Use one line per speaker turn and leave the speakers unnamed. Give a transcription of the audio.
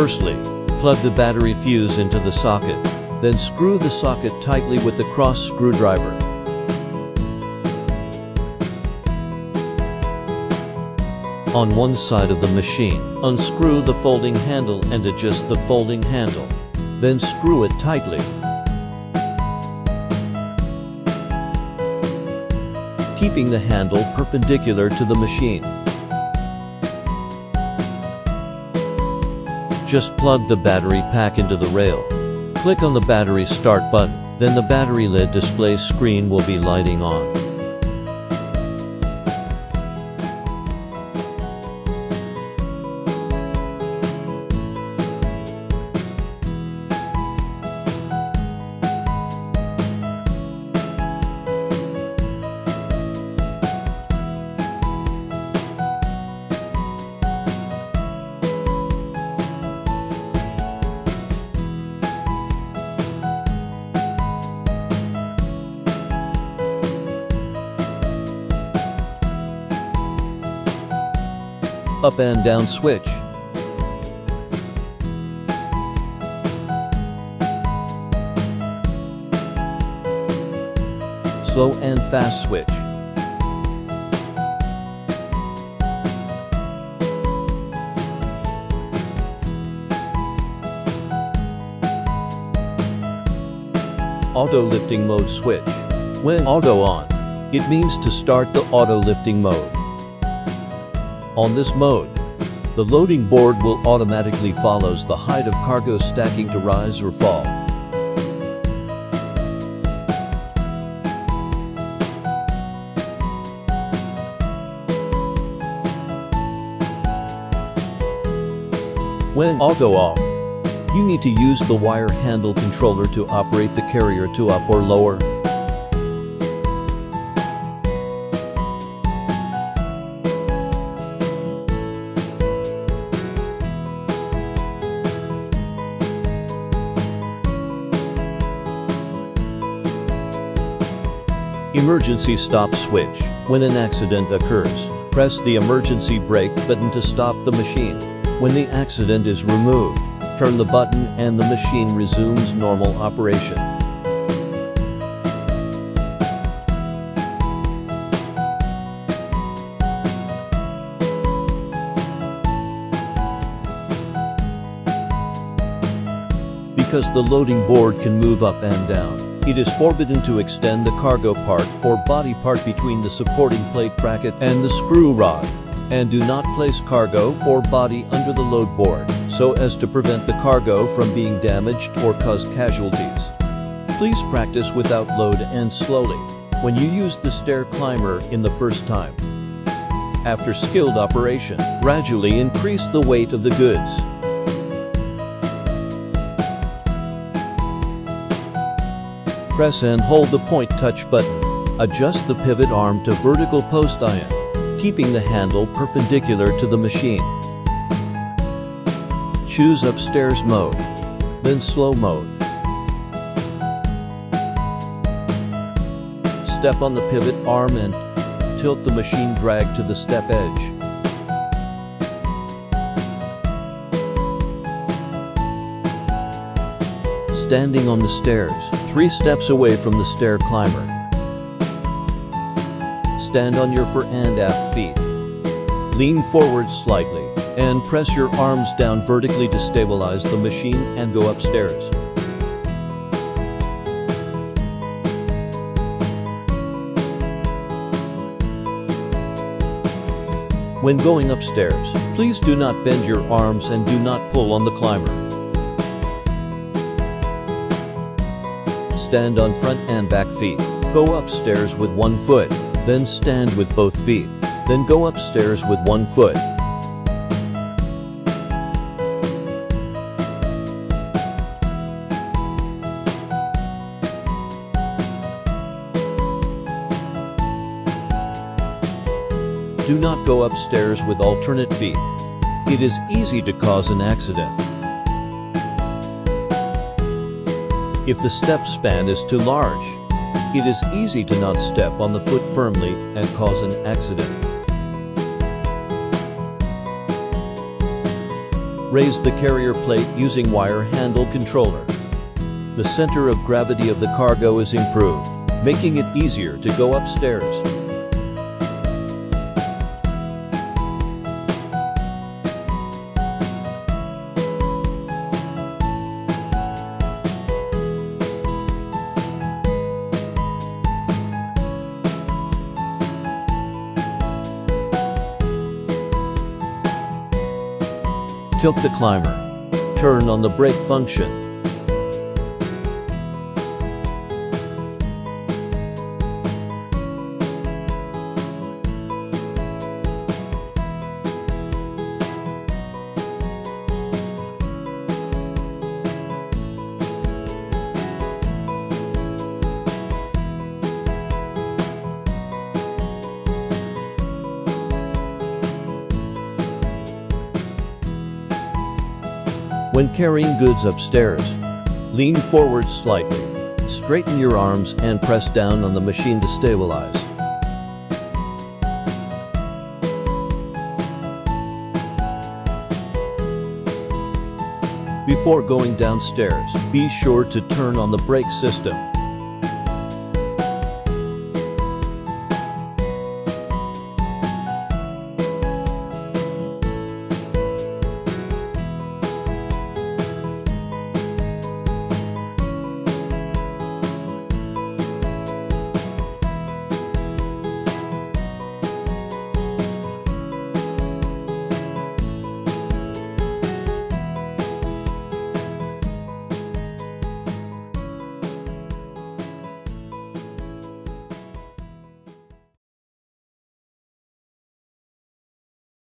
Firstly, plug the battery fuse into the socket. Then screw the socket tightly with the cross screwdriver. On one side of the machine, unscrew the folding handle and adjust the folding handle. Then screw it tightly. Keeping the handle perpendicular to the machine. Just plug the battery pack into the rail. Click on the battery start button, then the battery lid display screen will be lighting on. Up and down switch. Slow and fast switch. Auto lifting mode switch. When auto on, it means to start the auto lifting mode. On this mode, the loading board will automatically follows the height of cargo stacking to rise or fall. When auto off, you need to use the wire handle controller to operate the carrier to up or lower. Emergency stop switch. When an accident occurs, press the emergency brake button to stop the machine. When the accident is removed, turn the button and the machine resumes normal operation. Because the loading board can move up and down, it is forbidden to extend the cargo part or body part between the supporting plate bracket and the screw rod. And do not place cargo or body under the load board, so as to prevent the cargo from being damaged or cause casualties. Please practice without load and slowly, when you use the stair climber in the first time. After skilled operation, gradually increase the weight of the goods. Press and hold the point touch button. Adjust the pivot arm to vertical post iron, keeping the handle perpendicular to the machine. Choose upstairs mode, then slow mode. Step on the pivot arm and tilt the machine drag to the step edge. Standing on the stairs, three steps away from the stair climber. Stand on your fore and aft feet. Lean forward slightly and press your arms down vertically to stabilize the machine and go upstairs. When going upstairs, please do not bend your arms and do not pull on the climber. Stand on front and back feet. Go upstairs with one foot, then stand with both feet. Then go upstairs with one foot. Do not go upstairs with alternate feet. It is easy to cause an accident. If the step span is too large, it is easy to not step on the foot firmly and cause an accident. Raise the carrier plate using wire handle controller. The center of gravity of the cargo is improved, making it easier to go upstairs. Tilt the climber. Turn on the brake function. When carrying goods upstairs, lean forward slightly, straighten your arms and press down on the machine to stabilize. Before going downstairs, be sure to turn on the brake system